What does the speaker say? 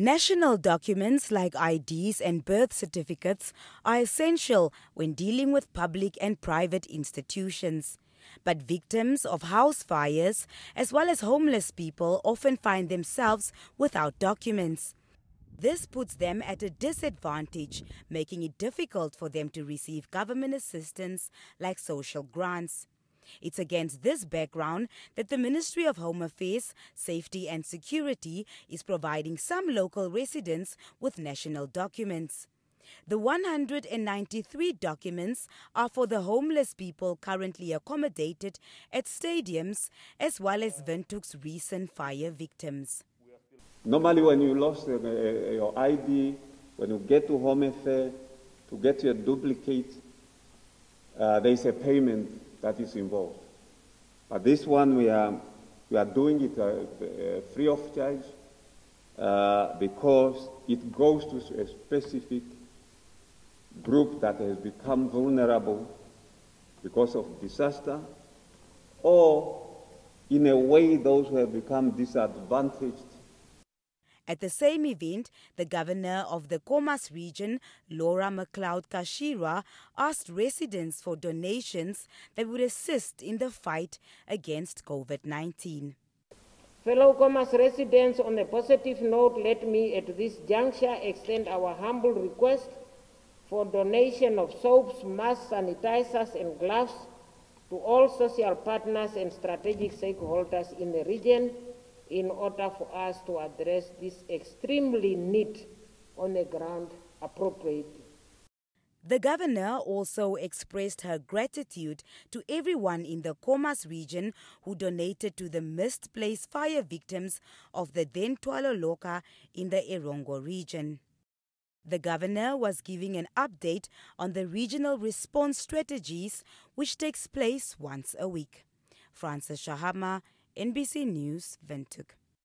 National documents like IDs and birth certificates are essential when dealing with public and private institutions. But victims of house fires, as well as homeless people, often find themselves without documents. This puts them at a disadvantage, making it difficult for them to receive government assistance like social grants. It's against this background that the Ministry of Home Affairs, Safety and Security is providing some local residents with national documents. The 193 documents are for the homeless people currently accommodated at stadiums as well as Windhoek's recent fire victims. Normally, when you lost uh, your ID, when you get to Home Affairs to get your duplicate, uh, there is a payment that is involved. But this one, we are, we are doing it uh, uh, free of charge uh, because it goes to a specific group that has become vulnerable because of disaster or in a way those who have become disadvantaged at the same event, the governor of the Khomas region, Laura McLeod Katjirua, asked residents for donations that would assist in the fight against COVID 19. Fellow Khomas residents, on a positive note, let me at this juncture extend our humble request for donation of soaps, masks, sanitizers, and gloves to all social partners and strategic stakeholders in the region in order for us to address this extremely need on the ground appropriately. The governor also expressed her gratitude to everyone in the Khomas region who donated to the misplaced fire victims of the then Twala in the Erongo region. The governor was giving an update on the regional response strategies, which takes place once a week. Francis Shahama, NBC News, Windhoek.